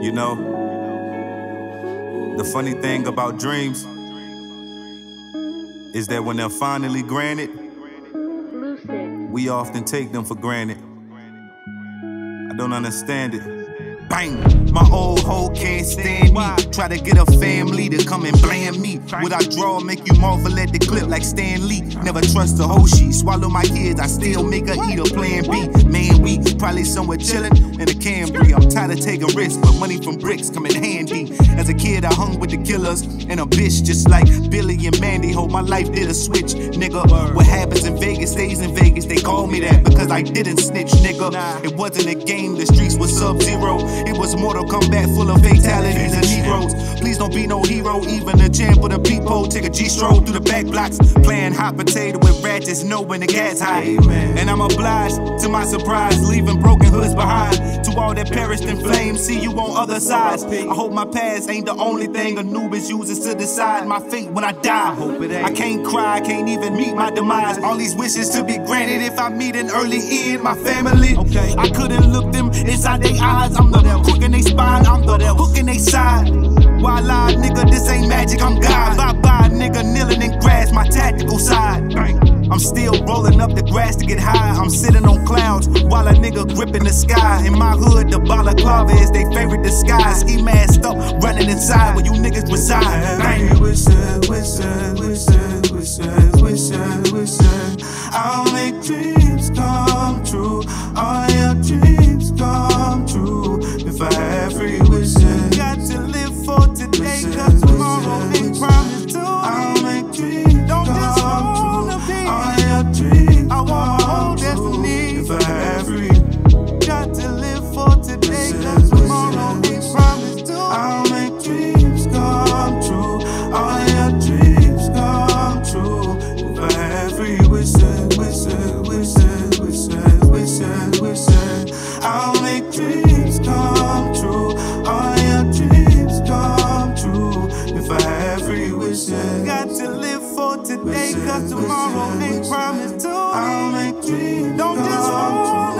You know, the funny thing about dreams is that when they're finally granted, we often take them for granted. I don't understand it. Bang! My old hoe can't stand me. Try to get a family to come and blame. What I draw make you marvel at the clip like Stan Lee. Never trust a hoe, she swallow my kids. I still make her eat a plan B. Man, we probably somewhere chillin' in a Camry. I'm tired of taking risks, but money from bricks come in handy. As a kid, I hung with the killers and a bitch just like Billy and Mandy. Hope my life did a switch, nigga. What happens in Vegas stays in Vegas. They call me that because I didn't snitch, nigga. It wasn't a game, the streets was sub zero. It was Mortal Kombat full of fatalities and Negroes. Please don't be no hero, even the champ with a peephole. Take a G stroll through the back blocks, playing hot potato with ratchets, knowing the cat's high. And I'm obliged to my surprise, leaving broken hoods behind. To all that perished in flames, see you on other sides. I hope my past ain't the only thing Anubis uses to decide my fate when I die. I can't cry, can't even meet my demise. All these wishes to be granted if I meet an early end, my family. Okay. I couldn't look them inside their eyes. I'm the crook in their spine, I'm the hook in their side. Why lie, nigga? This ain't magic, I'm God. I'm still rolling up the grass to get high. I'm sitting on clouds while a nigga gripping the sky. In my hood, the balaclava is their favorite disguise. Ski masked up, running inside where you niggas reside. For today, cause tomorrow ain't promised to I'll me. make dreams Don't just come